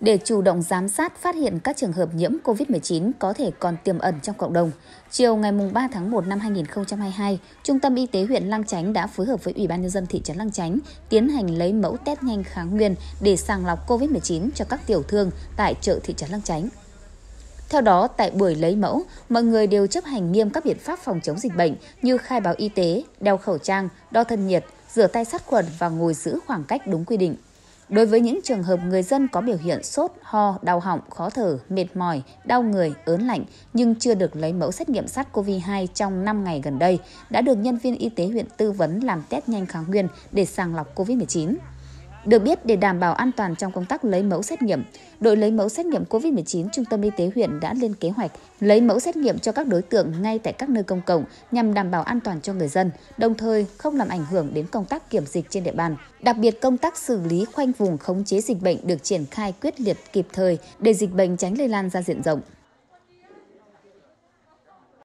để chủ động giám sát phát hiện các trường hợp nhiễm COVID-19 có thể còn tiềm ẩn trong cộng đồng. Chiều ngày 3 tháng 1 năm 2022, Trung tâm Y tế huyện Lang Chánh đã phối hợp với Ủy ban nhân dân thị trấn Lang Chánh tiến hành lấy mẫu test nhanh kháng nguyên để sàng lọc COVID-19 cho các tiểu thương tại chợ thị trấn Lang Chánh. Theo đó, tại buổi lấy mẫu, mọi người đều chấp hành nghiêm các biện pháp phòng chống dịch bệnh như khai báo y tế, đeo khẩu trang, đo thân nhiệt, rửa tay sát khuẩn và ngồi giữ khoảng cách đúng quy định. Đối với những trường hợp người dân có biểu hiện sốt, ho, đau họng, khó thở, mệt mỏi, đau người, ớn lạnh nhưng chưa được lấy mẫu xét nghiệm SARS-CoV-2 trong 5 ngày gần đây, đã được nhân viên y tế huyện tư vấn làm test nhanh kháng nguyên để sàng lọc COVID-19. Được biết, để đảm bảo an toàn trong công tác lấy mẫu xét nghiệm, đội lấy mẫu xét nghiệm COVID-19 Trung tâm Y tế huyện đã lên kế hoạch lấy mẫu xét nghiệm cho các đối tượng ngay tại các nơi công cộng nhằm đảm bảo an toàn cho người dân, đồng thời không làm ảnh hưởng đến công tác kiểm dịch trên địa bàn. Đặc biệt, công tác xử lý khoanh vùng khống chế dịch bệnh được triển khai quyết liệt kịp thời để dịch bệnh tránh lây lan ra diện rộng.